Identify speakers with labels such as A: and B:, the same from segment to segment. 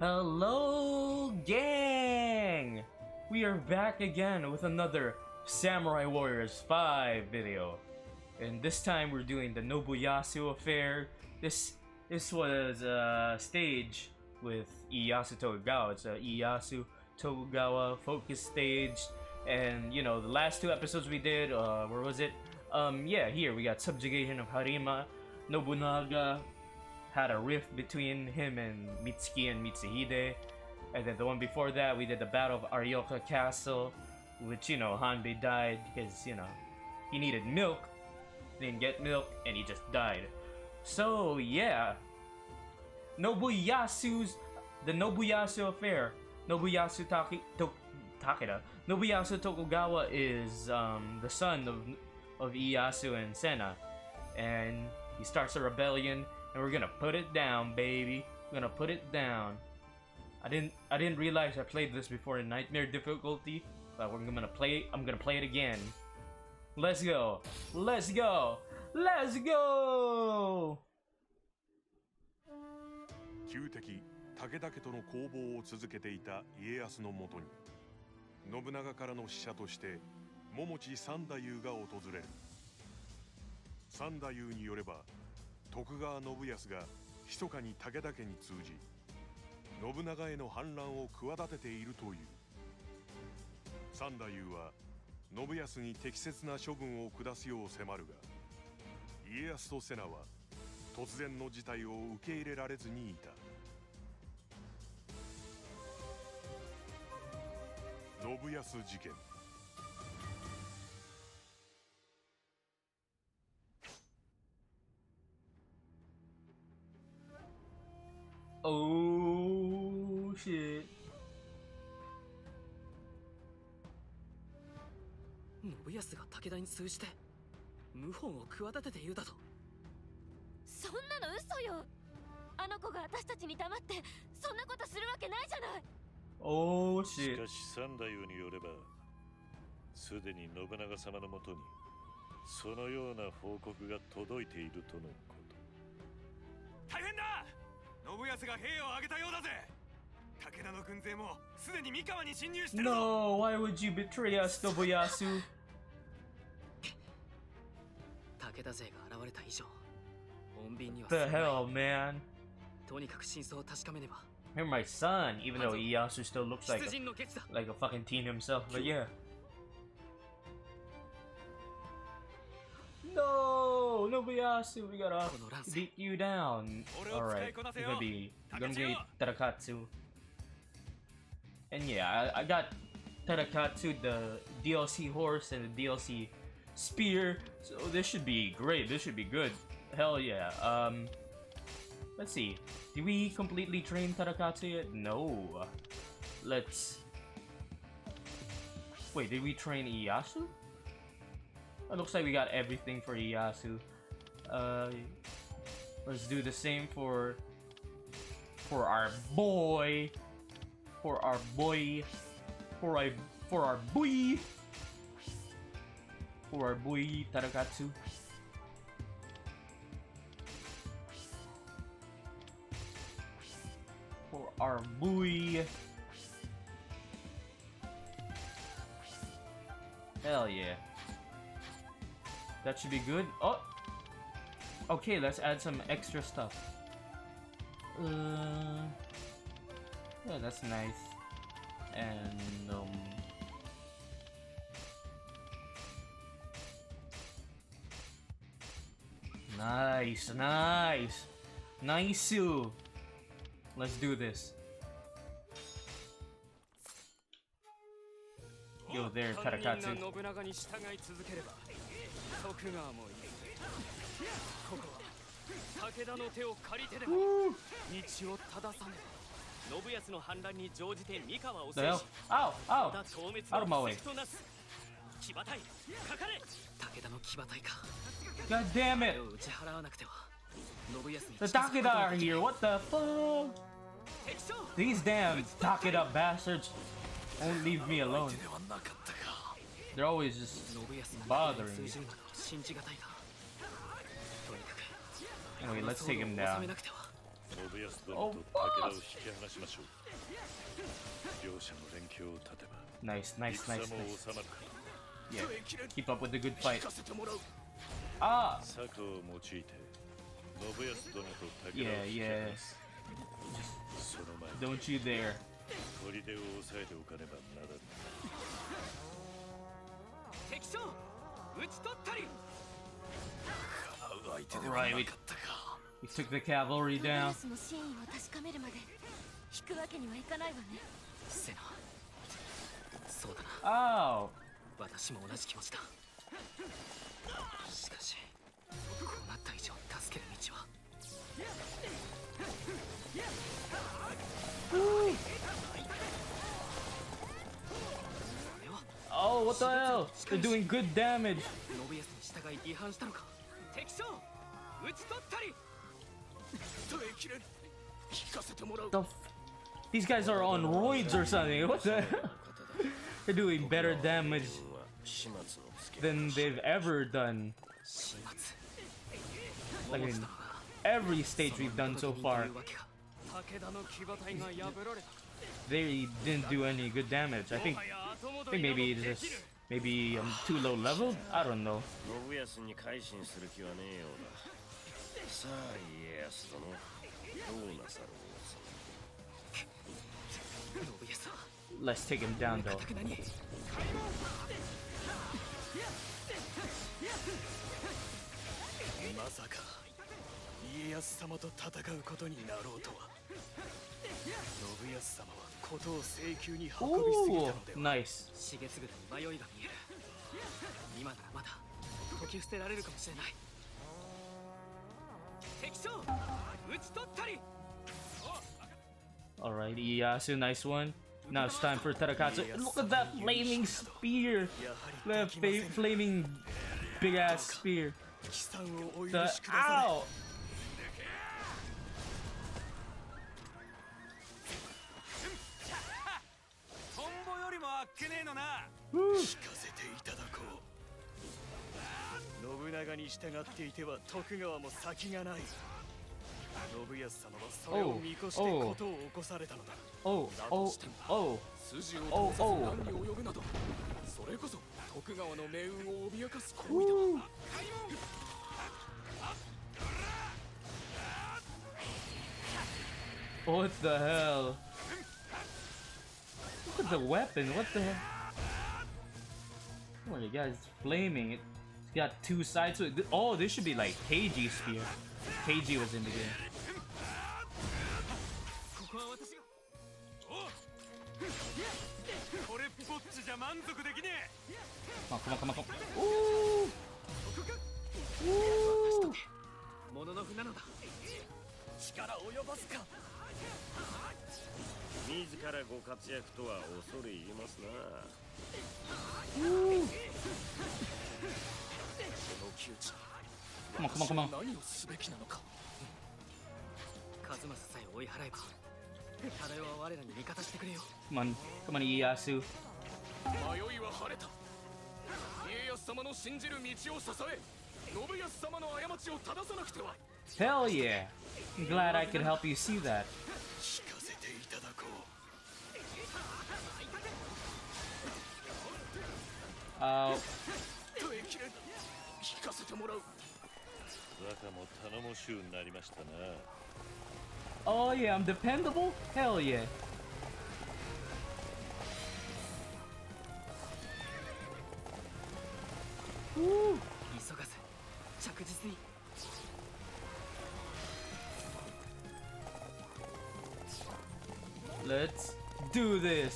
A: Hello, gang! We are back again with another Samurai Warriors 5 video. And this time we're doing the Nobuyasu affair. This this was a stage with Ieyasu Tokugawa. It's a Ieyasu Tokugawa focus stage. And you know, the last two episodes we did, uh, where was it? Um, yeah, here we got subjugation of Harima. Nobunaga had a rift between him and Mitsuki and Mitsuhide. And then the one before that, we did the Battle of Arioka Castle, which, you know, Hanbei died because, you know, he needed milk, didn't get milk, and he just died. So, yeah. Nobuyasu's, the Nobuyasu affair, Nobuyasu Taki, to, Takeda, Nobuyasu Tokugawa is um, the son of, of Ieyasu and Senna. And he starts a rebellion and we're gonna put it down, baby. We're gonna put it down. I didn't I didn't realize I played this before in nightmare difficulty, but we're gonna play I'm gonna play it again. Let's go. Let's go. Let's go.
B: 旧敵武田家との攻防を続けていた家康のもとに信長からの使者として桃地三太夫が訪れる三太夫によれば徳川信康が密かに武田家に通じ信長への反乱を企てているという。三太夫は信康に適切な処分を下すよう迫るが家康と瀬名は突然の事態を受け入れられずにいた。信康事件。
A: Oh shit.
C: 信康が武田に通じて謀反を企てているだと
D: そんなの嘘よあの子が私たちに黙ってそんなことするわけないじゃない
A: Oh
E: し
A: shit.
E: かし三太夫によればすでに信長様のもとにそのような報告が届いているとのこ
F: 信康が兵を挙げたようだぜ武田の軍勢もすでに三河に侵入してるぞ
A: No, why would you betray us, Nobuyasu?
C: 武田勢が現れた以上穏便には
A: The
C: 進まない
A: hell, man?
C: とにかく真相を確かめねば
A: You're my son, even though Ieyasu still looks like
C: 出
A: a,
C: 陣の決だ
A: like a fucking teen himself. But yeah. No, Oh, Nobuyasu, we gotta beat you down. Alright, it's gonna be
F: Gungi
A: Tarakatsu. And yeah, I, I got Tarakatsu, the DLC horse and the DLC spear, so this should be great, this should be good. Hell yeah, um... Let's see, did we completely train Tarakatsu yet? No. Let's... Wait, did we train Iyasu? It looks like we got everything for Iyasu. Uh, let's do the same for for our boy, for our boy, for our for our boy, for our boy Tarakatsu. For our boy. Hell yeah. That should be good. Oh! Okay, let's add some extra stuff. Uh, yeah, that's nice. And, um... Nice, nice! Nice! Let's do this. Yo there,
C: 残忍な
A: Tarakatsu.
C: 信長に従い続ければ徳川もいるここは武田の手を借りてでも道を正さねば信康の反乱に乗じて三河を
A: The
C: 制
A: hell?
C: し
A: Ow!
C: 織
A: Ow!
C: 田消滅
A: Out of my
C: の
A: way.
C: 布石となす騎馬隊かかれ武田の騎馬隊か
A: God damn
C: こ
A: it!
C: れを打ち払わなくては信康に
A: The
C: 近づくこと
A: Takeda
C: が
A: are
C: でき
A: here. What the fuck?
C: 敵将
A: These damn Takeda bastards won't leave me alone.
C: ではなかったか
A: They're always just
C: 信康が
A: bothering
C: 通
A: me. Wait, let's take him down.
E: Oh!
A: Nice, nice, nice, nice. Yeah, keep up with the good fight. Ah! Yeah, yeah. Don't you dare. Right, he took the cavalry down. Oh! Oh, what the hell? They're doing good damage. The f- These guys are on roids or something. What the hell? They're doing better damage
G: 始末のつけ
A: than they've ever done.
H: 始末
A: Like in every stage we've done so far,
H: 武田の騎馬隊が破られた
A: they didn't do any good damage. I think,
H: もはや後
A: I
H: 戻
A: think
H: りなど
A: maybe
H: で
A: it's
H: きる
A: just maybe I'm too low level. I don't know.
G: さあ家康殿。どうなさろう
H: 信康は
A: Let's take him down
H: か
A: though.
H: たくなにまさか家康様と戦うことになろうとは。信康様はことを請求に運びすぎた
A: Ooh,
H: のでは。
A: Nice.
H: 重次に迷いが見える。今なら
A: Alright, Ieyasu, nice one. Now it's time for Tarakatsu. Look at that flaming spear!
H: やは
A: That
H: りできま
A: fa-
H: せん
A: flaming big ass spear.
H: 貴さんをお許
A: The
H: しくださ
A: ow!
I: ト
H: 長に従っていては徳川も先がない信康様はそれを見越してことを起こされたのだ
A: Oh, oh, oh.
H: 筋を
A: おう
H: 通さず
A: おう
H: 何に及ぶなどそれこそ徳川の命運を脅かす行為だ
A: What the hell? Look at the weapon, what the hell? Oh, you guys flaming it. Got two sides to it. Oh, this should be like KG spear. KG was in the game. Come on, come on, come on, come on. Ooh! Ooh!
H: もののふなのだ力及ばずか
G: 自らご活躍とは恐れ入りますな
H: この窮地
A: Come on, come on, come on.
H: 何をすべきなのか数正さえ追い払えば課題は我らに味方してくれよ
A: Come on, come on, Ieyasu.
H: 迷いは晴れた家康様の信じる道を支え信康様の過ちを正さなくては
A: Hell yeah! I'm glad I could help you see that.
H: 聞聞かせてもらう
E: 若も頼もしゅうなりましたな
A: oh yeah, I'm dependable? Hell yeah.
H: 急がず着実に
A: Let's do this.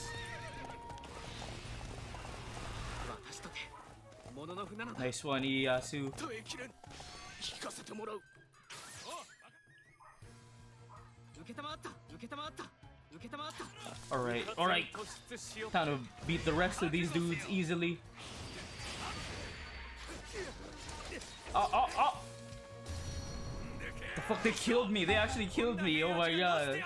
A: Nice one, Ieyasu. Alright, alright. Time to beat the rest of these dudes easily. Oh, oh, oh! The fuck, they killed me. They actually killed me. Oh my god.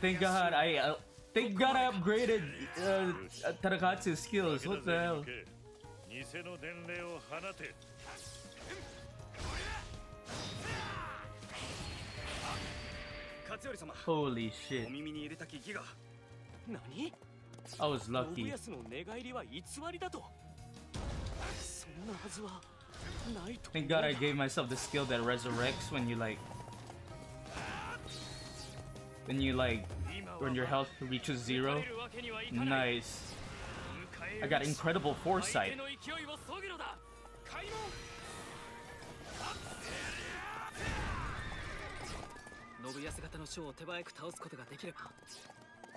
A: Thank god I... Uh, thank god I upgraded uh, Tarakatsu's skills. What the hell?
E: 偽の伝令を放て
C: 勝頼様
A: Holy
C: お
A: shit.
C: 耳に入れたき儀が何
A: I was
C: 信
A: lucky.
C: 康の寝返りは偽りだとそんなはずはないと
A: Thank God I gave myself the skill that resurrects when you like. When you like. When your health reaches zero. Nice. I got incredible
C: 相
A: foresight.
C: 手の勢いをそぐのだ開門信康型の将を手早く倒すことができれば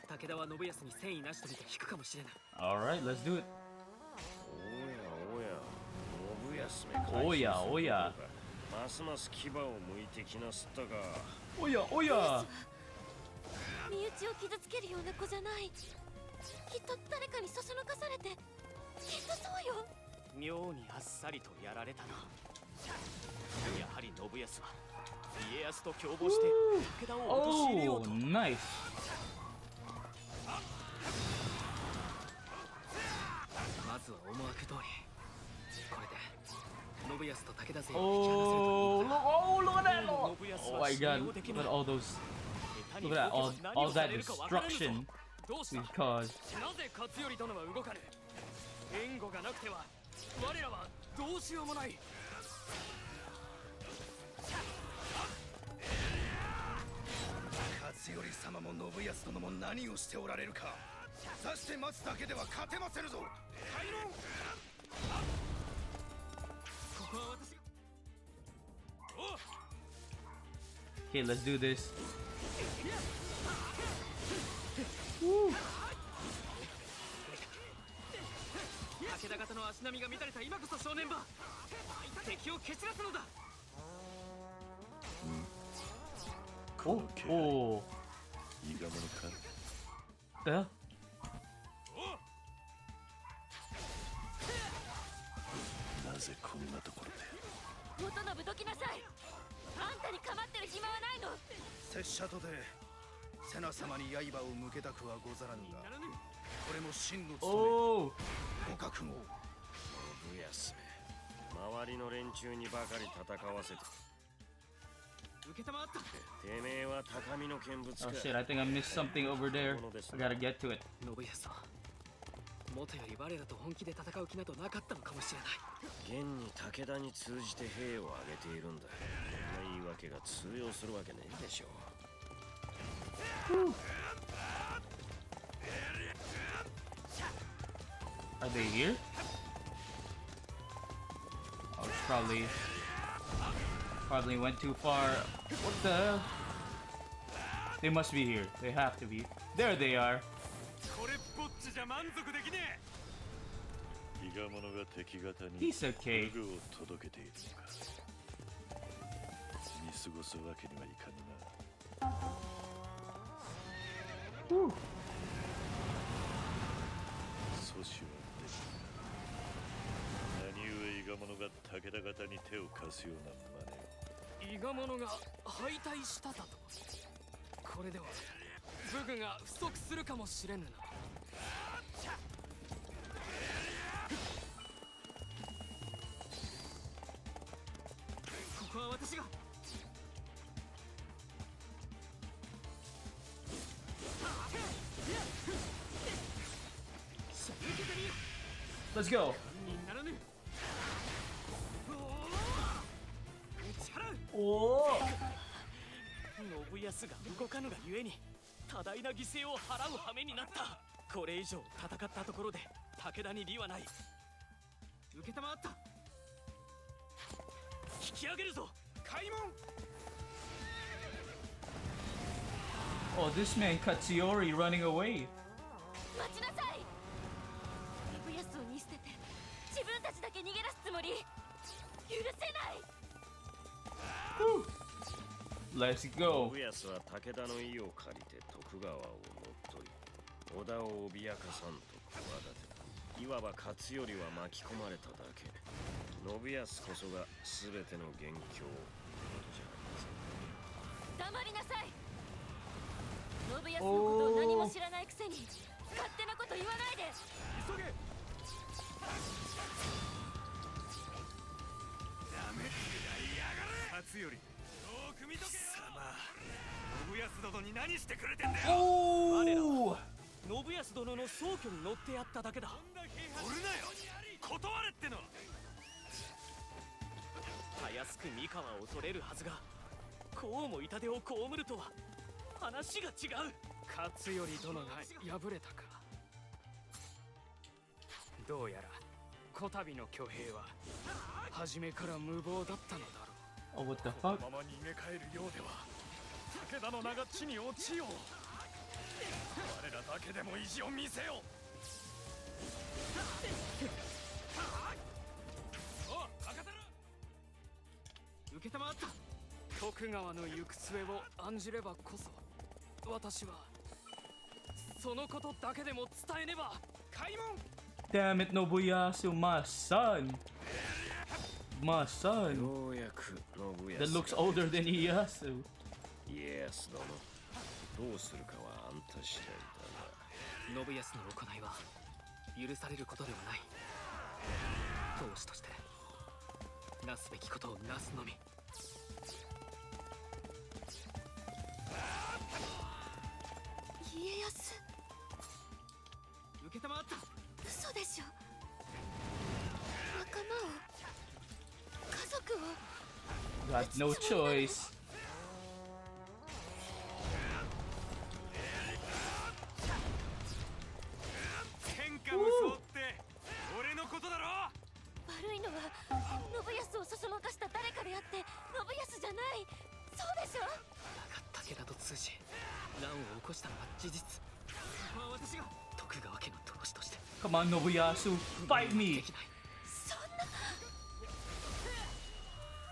C: 武田は信康に戦意なしと見て引くかもしれない
A: Alright, let's do it.
G: おやおや信康め
A: おやおや
G: ますます牙を向いてきなすったか
A: Oh yeah, oh yeah.
D: 身内を傷つけるような子じゃないきっと誰かにそそのかされてきっとそうよ。
C: 妙にあっさりとやられたな。やはり信康は家康と共謀して武田を陥れよ
A: Oh,
C: うと。
A: nice.
C: まずは思惑通りこれで信康と武田勢
A: Oh,
C: を引き離
A: oh.
C: せ
A: Oh,
C: ると
A: oh
C: どうした？なぜ勝頼殿は動かぬ？援護がなくては我らはどうしようもない。
F: 勝頼様も信康殿も何をしておられるか。さして待つだけでは勝てませぬぞ。開門
C: ここは私。が
A: Okay, let's do this.
C: 武田方の足並みが乱れた今こそ正念場。敵を蹴散らすのだ。
A: Oh, oh.
E: いがものか
A: The hell?
E: なぜこんなところで？
D: 元信どきなさいあんたに構ってる暇はないの。
F: 拙者とて瀬名様に刃を向けたくはござらぬがこれも真の務
A: Oh.
F: め。ご覚悟を
G: 信康め。周りの連中にばかり戦わせて
C: 受けたまった。
G: てめえは高みの見物か。
A: Oh shit, I think I missed something over there. I gotta get to it.
C: 信康は元より我らと本気で戦う気などなかったのかもしれない。
G: 現に武田に通じて兵を挙げているんだ。こんな言い訳が通用するわけねえでしょう
A: Are they here? Oh, it's probably probably went too far. What the hell? They must be here. They have to be. There they are.
F: これっぽっちじゃ満足できね
E: 伊賀者が敵方に
A: He's okay.
E: 武具を届けているのか見過ごすわけにはいかぬな
A: Whew.
E: 阻止は何故伊賀者が武田方に手を貸すような真似を。
C: 伊賀者が敗退しただと。これでは武具が不足するかもしれぬな。ここは私が。
A: Let's go. Oh.
C: 信康が動かぬがゆえに多大な犠牲を払う羽目になったこれ以上戦ったところで武田に利はない受けたまわった引き上げるぞ開門
A: Oh, this man Katsuyori running away.
D: てて自分たちだけ逃げ出すつもり。許せない。
A: Let's go.
G: 信康は武田の意を借りて徳川を乗っ取り織田を脅かさんと企てた。いわば勝頼は巻き込まれただけ。信康こそが全ての元凶じゃありません。
D: 黙りなさい。信康のことを何も知らないくせに勝手なこと言わないで。
F: 急げ勝頼よく見とけよ。貴様信康殿に何してくれてんだよ。
A: Oh!
C: 信康殿の皇居に。乗ってやっただけだ
F: 乗るなよ。断れっての
C: たやすく三河を取れるはずがこうも痛手を被るとは話が違う勝頼殿が敗れたかどうやらこたびの挙兵は初めから無謀だったのだろ
A: Oh, what the
C: う
A: fuck?
C: このまま逃げ帰るようでは武田の名が地に落ちよう。我らだけでも意地を見せよお任せろ。受けたまった。徳川の行く末を案じればこそ私はそのことだけでも伝えねば。開門
A: Damn it, Nobuyasu, my son! My son! That
G: 康
A: looks older than Iyasu.
G: 家康殿どうするかはあんた次第だ
C: 信康の行いは許されることではない当主としてなすべきことをなすのみ
D: 家康
C: 受けたまった
D: 嘘でしょ仲間を家族を
A: Got no choice. On, Nobuyasu, fight me!
C: できない
D: そんな。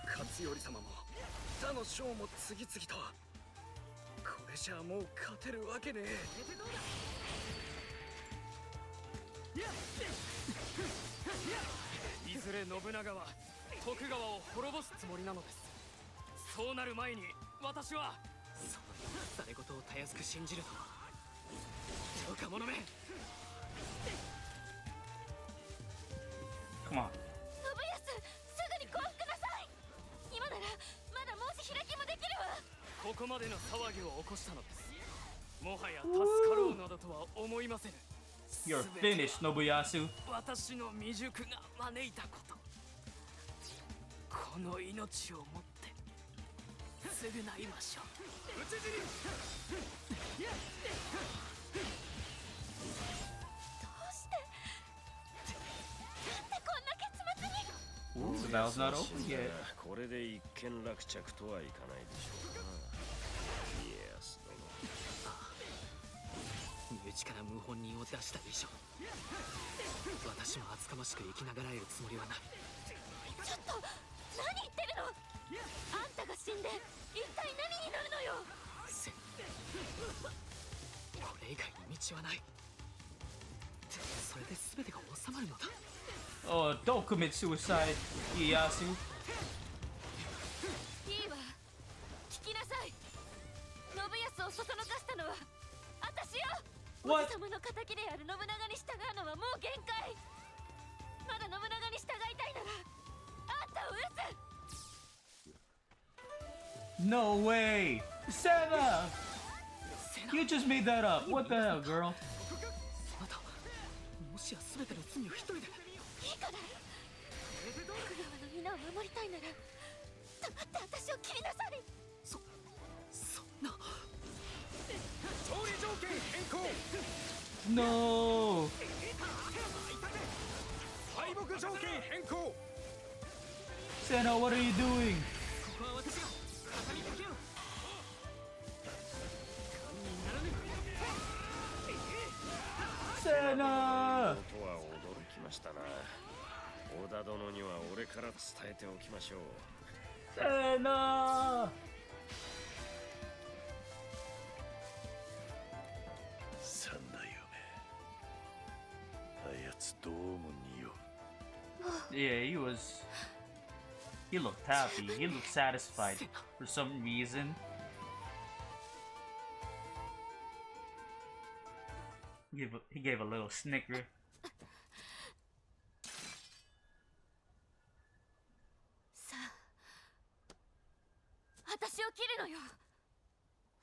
C: 勝頼様も他の将も次々とこれじゃもう勝てるわけねえ。いずれ信長は徳川を滅ぼすつもりなのです。そうなる前に私はその誰事をたやすく信じると。は愚か者め。
A: Come on.
D: 信康すぐに降伏なさい今ならまだ申し開きもできるわ
C: ここまでの騒ぎを起こしたのです。もはや助かろうなどとは思いませぬ。
A: You're finished, Nobuyasu.
C: 私の未熟が招いたことこの命をもって償いましょう。討ち死に
D: こ
G: れで一件落着とはいかないでしょうな家康殿
C: 身内から謀反人を出した以上私も厚かましく生きながらえるつもりはない
D: ちょっと何言ってるのあんたが死んで一体何になるのよ
C: せこれ以外に道はないそれで全てが収まるのだ
A: Oh, don't commit suicide, Ieyasu.
D: いいわ聞きなさい信康をそそのかしたのは私よ
A: What?
D: 王様の敵である信長に従うのはもう限界まだ信長に従いたいならあんたを撃つ
A: No way! Senna! You just made that up. What the hell, girl?
C: そなたもしや全ての罪を一人で
D: いいから徳川の皆を守りたいなら黙って私を切りなさい
C: そそんな
F: 勝利条件変更
A: No!
F: 敗北条件変更
A: Senna, what are you doing?
G: えておきましょう
A: Senna!
E: 三代目あやつどうも匂う
A: Yeah, he was. He looked happy. He looked satisfied for some reason. He gave a, he gave a little snicker.
D: のよ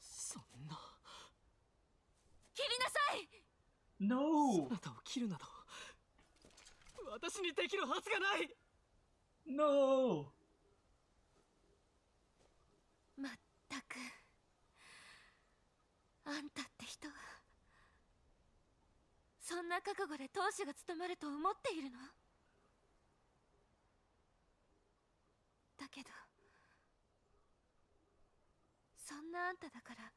D: そんな。切りな
C: さ
D: い。
A: No そ
C: なたを切るなど。私にできるはずがない。
A: No
D: まったく。あんたって人は。そんな覚悟で当主が務まると思っているの？だけど。そんなあんただから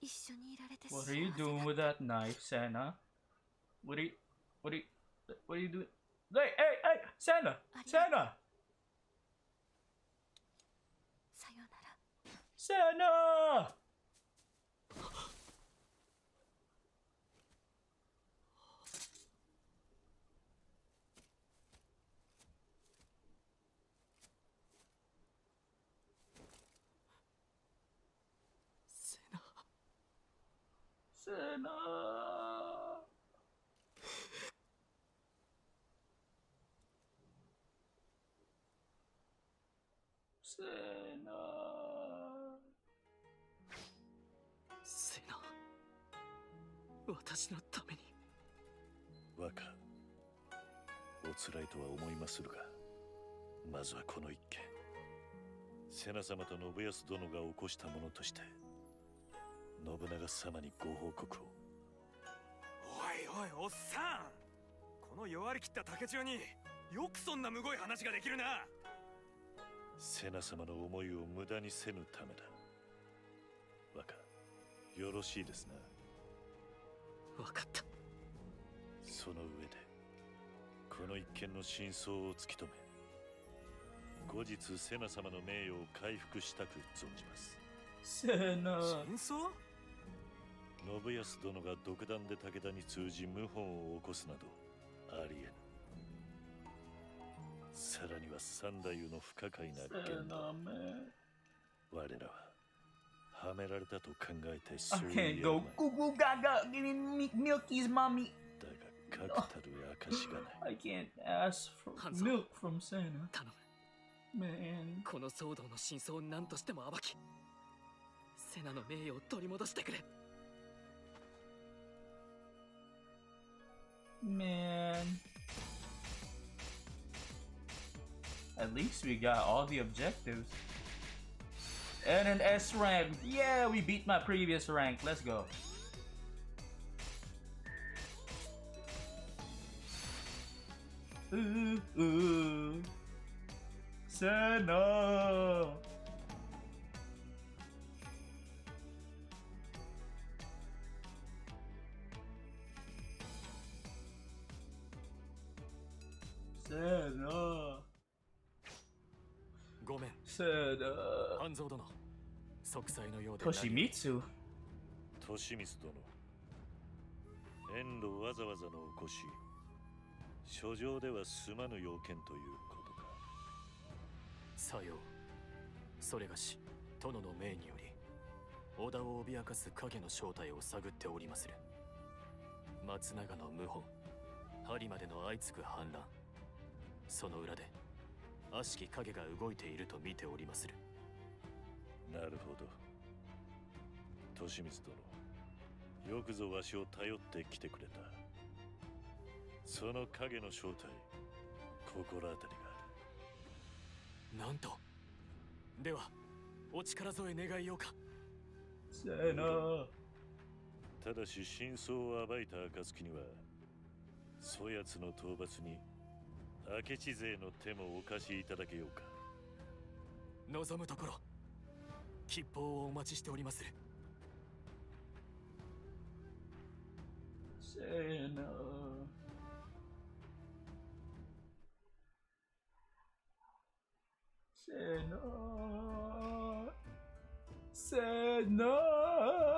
D: 一緒にいられて
A: What are you
D: 幸せだ
A: doing with that knife, Senna? What are you, what are you, what are you doing? Hey, hey, hey, Senna! Senna!
D: さよ
A: Senna! Senna!
C: セナ私のために
E: 若おつらいとは思いまするがまずはこの一件瀬名様と信康殿が起こしたものとして信長様にご報告を。
F: おいおいおっさん。この弱り切った竹千代によくそんなむごい話ができるな。
E: 瀬名様の思いを無駄にせぬためだ。若よろしいですな。
C: 分かった。
E: その上でこの一件の真相を突き止め後日瀬名様の名誉を回復したく存じます。
A: Senna!
F: 真相？
E: 信康殿が独断で武田に通じ謀反を起こすなどありえぬさらには三太夫の不可解な言動.我らははめられたと考えてそうい
A: gaga, Milky's mommy.
E: だが確たる証がない
A: I can't ask for milk from Senna.
C: 頼む
A: Man.
C: この騒動の真相を何としても暴きセナの名誉を取り戻してくれ
A: Man. At least we got all the objectives. And an S rank. Yeah, we beat my previous rank. Let's go. Ooh, ooh. Senna.
C: ごめん
A: Senna.
C: 半蔵殿。息災のようで。何
A: Toshimitsu.
E: 利光殿。遠路わざわざのお越し。書状では済まぬ要件ということか。
C: さよう。それがし殿の命により。織田を脅かす影の正体を探っておりまする。松永の謀反針までの相次ぐ反乱。その裏で悪しき影が動いていると見ておりまする。
E: なるほど。利光殿よくぞわしを頼ってきてくれた。その影の正体心当たりがある。
C: なんと。ではお力添え願いようか。
A: Senna.
E: ただし真相を暴いた暁にはそやつの討伐に明智勢の手もお貸しいただけようか
C: 望むところ吉報をお待ちしておりまする
A: Senna. Senna. Senna.